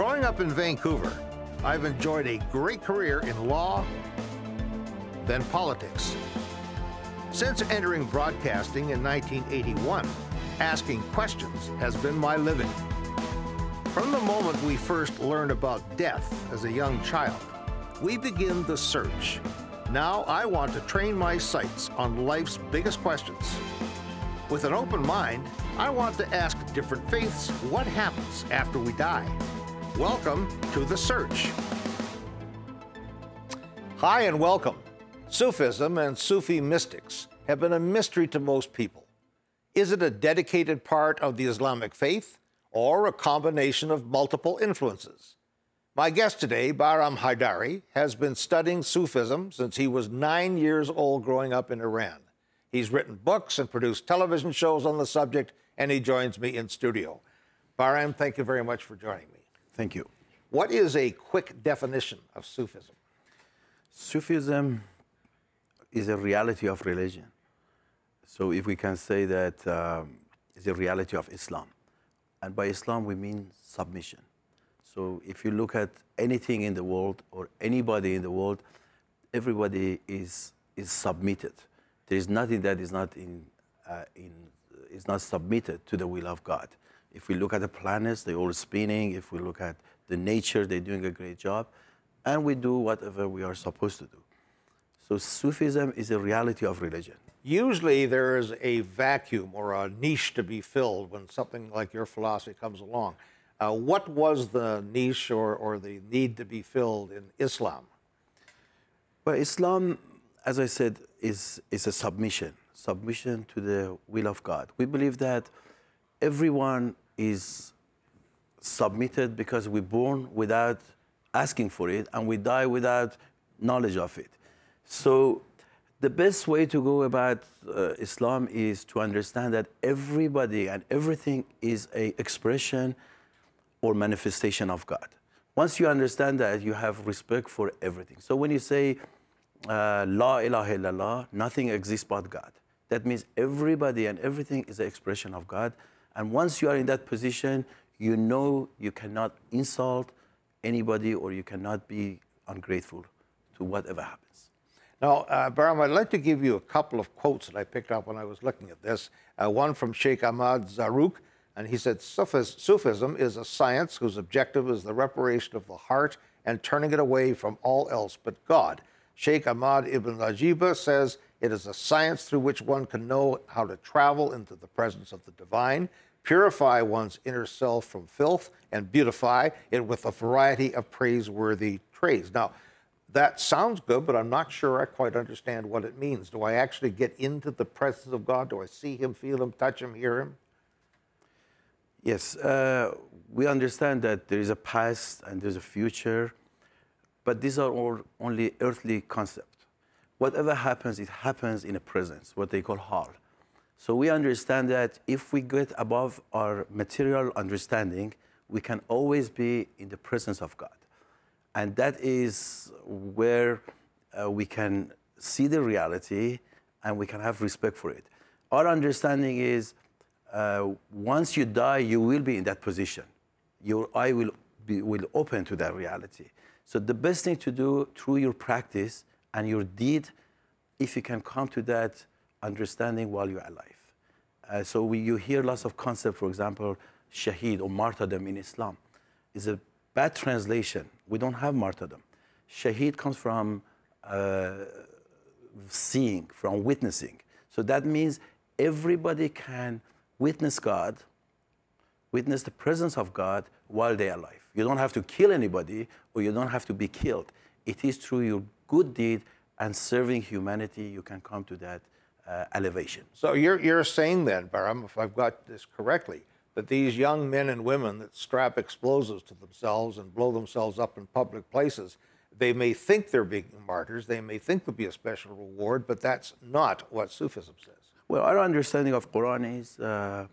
Growing up in Vancouver, I've enjoyed a great career in law, then politics. Since entering broadcasting in 1981, asking questions has been my living. From the moment we first learn about death as a young child, we begin the search. Now I want to train my sights on life's biggest questions. With an open mind, I want to ask different faiths what happens after we die. Welcome to The Search. Hi and welcome. Sufism and Sufi mystics have been a mystery to most people. Is it a dedicated part of the Islamic faith or a combination of multiple influences? My guest today, Bahram Heidari, has been studying Sufism since he was nine years old growing up in Iran. He's written books and produced television shows on the subject, and he joins me in studio. Bahram, thank you very much for joining me. Thank you. What is a quick definition of Sufism? Sufism is a reality of religion. So if we can say that um, it's a reality of Islam. And by Islam, we mean submission. So if you look at anything in the world or anybody in the world, everybody is, is submitted. There is nothing that is not, in, uh, in, is not submitted to the will of God. If we look at the planets, they're all spinning. If we look at the nature, they're doing a great job. And we do whatever we are supposed to do. So Sufism is a reality of religion. Usually there is a vacuum or a niche to be filled when something like your philosophy comes along. Uh, what was the niche or, or the need to be filled in Islam? Well, Islam, as I said, is, is a submission, submission to the will of God. We believe that everyone is submitted because we're born without asking for it and we die without knowledge of it. So the best way to go about uh, Islam is to understand that everybody and everything is a expression or manifestation of God. Once you understand that, you have respect for everything. So when you say, uh, La ilaha illallah, nothing exists but God. That means everybody and everything is an expression of God. And once you are in that position, you know you cannot insult anybody or you cannot be ungrateful to whatever happens. Now, uh, Bahram, I'd like to give you a couple of quotes that I picked up when I was looking at this. Uh, one from Sheikh Ahmad Zarruq, and he said Sufism is a science whose objective is the reparation of the heart and turning it away from all else but God. Sheikh Ahmad ibn Ajiba says it is a science through which one can know how to travel into the presence of the divine, purify one's inner self from filth, and beautify it with a variety of praiseworthy traits. Now, that sounds good, but I'm not sure I quite understand what it means. Do I actually get into the presence of God? Do I see Him, feel Him, touch Him, hear Him? Yes, uh, we understand that there is a past and there's a future, but these are all only earthly concepts. Whatever happens, it happens in a presence, what they call hal. So we understand that if we get above our material understanding, we can always be in the presence of God. And that is where uh, we can see the reality and we can have respect for it. Our understanding is uh, once you die, you will be in that position. Your eye will, be, will open to that reality. So the best thing to do through your practice and your deed, if you can come to that understanding while you're alive. Uh, so we, you hear lots of concepts, for example, shaheed or martyrdom in Islam. is a bad translation. We don't have martyrdom. Shaheed comes from uh, seeing, from witnessing. So that means everybody can witness God, witness the presence of God while they are alive. You don't have to kill anybody or you don't have to be killed. It is through your good deed and serving humanity you can come to that uh, elevation. So you're, you're saying then, Bahram, if I've got this correctly, that these young men and women that strap explosives to themselves and blow themselves up in public places, they may think they're being martyrs, they may think there'll be a special reward, but that's not what Sufism says. Well, our understanding of Quran is uh,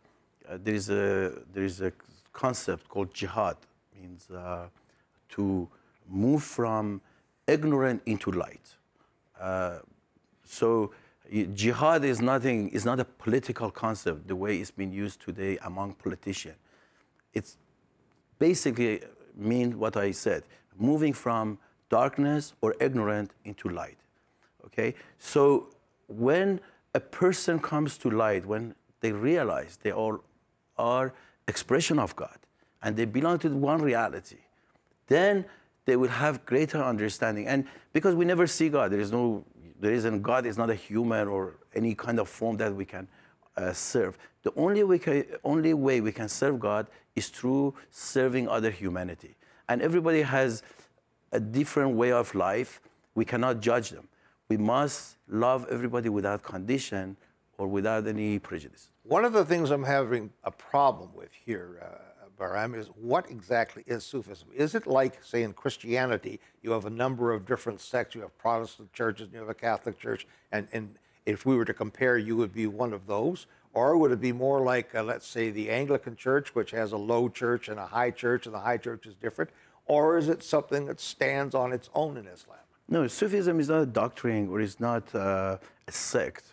uh, there is a there is a concept called jihad, means uh, to move from ignorant into light. Uh, so jihad is nothing, is not a political concept the way it's been used today among politicians. It's basically mean what I said, moving from darkness or ignorant into light. Okay? So when a person comes to light, when they realize they all are expression of God and they belong to one reality, then they will have greater understanding. And because we never see God, there is no, there isn't God is not a human or any kind of form that we can uh, serve. The only way, can, only way we can serve God is through serving other humanity. And everybody has a different way of life. We cannot judge them. We must love everybody without condition or without any prejudice. One of the things I'm having a problem with here, uh, Bahram, is what exactly is Sufism? Is it like, say, in Christianity, you have a number of different sects, you have Protestant churches, you have a Catholic church, and, and if we were to compare, you would be one of those? Or would it be more like, uh, let's say, the Anglican church, which has a low church and a high church, and the high church is different? Or is it something that stands on its own in Islam? No, Sufism is not a doctrine or is not uh, a sect.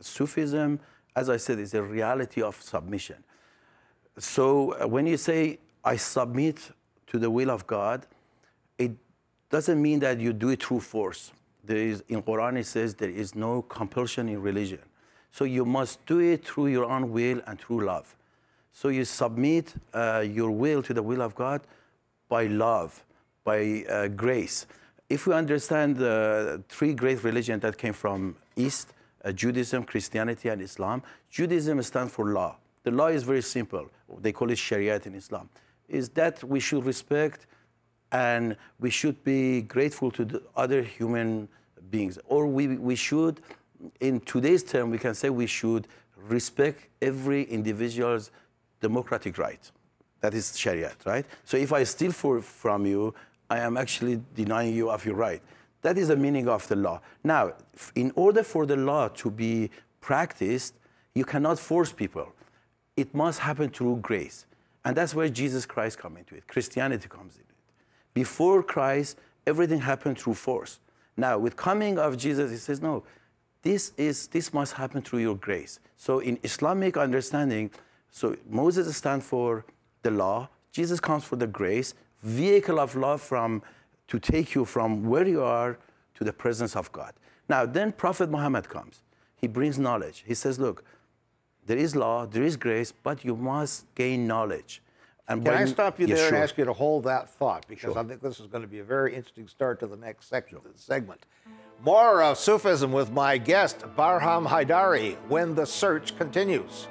Sufism, as I said, is a reality of submission. So uh, when you say, I submit to the will of God, it doesn't mean that you do it through force. There is, in Quran, it says there is no compulsion in religion. So you must do it through your own will and through love. So you submit uh, your will to the will of God by love, by uh, grace. If we understand the three great religions that came from East, uh, Judaism, Christianity, and Islam, Judaism stands for law. The law is very simple. They call it Shariat in Islam. Is that we should respect and we should be grateful to the other human beings. Or we, we should, in today's term, we can say we should respect every individual's democratic right. That is Shariat, right? So if I steal for, from you, I am actually denying you of your right. That is the meaning of the law. Now, in order for the law to be practiced, you cannot force people. It must happen through grace. And that's where Jesus Christ comes into it. Christianity comes into it. Before Christ, everything happened through force. Now, with coming of Jesus, he says, no, this, is, this must happen through your grace. So in Islamic understanding, so Moses stands for the law. Jesus comes for the grace, vehicle of love from, to take you from where you are to the presence of God. Now, then Prophet Muhammad comes. He brings knowledge. He says, look, there is law, there is grace, but you must gain knowledge. And Can I stop you there sure. and ask you to hold that thought? Because sure. I think this is going to be a very interesting start to the next section, sure. segment. More of Sufism with my guest, Bahram Heidari, when the search continues.